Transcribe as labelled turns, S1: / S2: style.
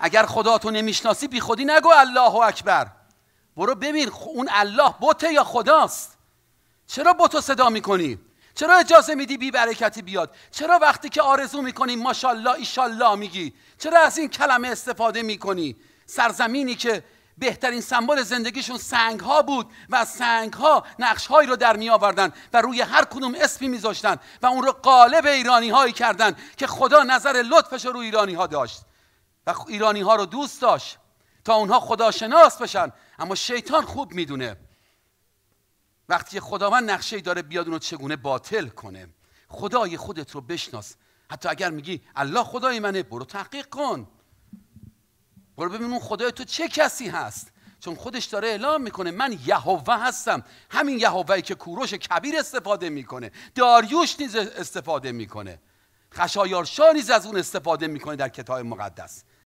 S1: اگر خدا تو نمی‌شناسی بی خودی نگو الله اکبر. برو ببین اون الله بوته یا خداست. چرا بوتو صدا می‌کنی؟ چرا اجازه میدی بی برکتی بیاد؟ چرا وقتی که آرزو می‌کنی ماشاءالله ایشالله میگی؟ چرا از این کلمه استفاده می‌کنی؟ سرزمینی که بهترین سمبل زندگیشون سنگ ها بود و سنگ ها نقش هایی رو در می آوردن و روی هر کدوم اسمی میذاشتن و اون رو قالب ایرانی هایی کردن که خدا نظر لطفش رو ایرانی ها داشت. و ایرانی ها رو دوست داشت تا اونها خداشناس بشن. اما شیطان خوب می‌دونه وقتی خداوند نقشه داره بیاد اونو چگونه باطل کنه. خدای خودت رو بشناس. حتی اگر میگی الله خدای منه برو تحقیق کن. برو ببین اون خدای تو چه کسی هست. چون خودش داره اعلام می‌کنه من یهوه هستم. همین یهوهی که کوروش کبیر استفاده می‌کنه. داریوش نیز استفاده می‌کنه. خشایارشا نیز از اون استفاده می‌کنه در کتاب مقدس.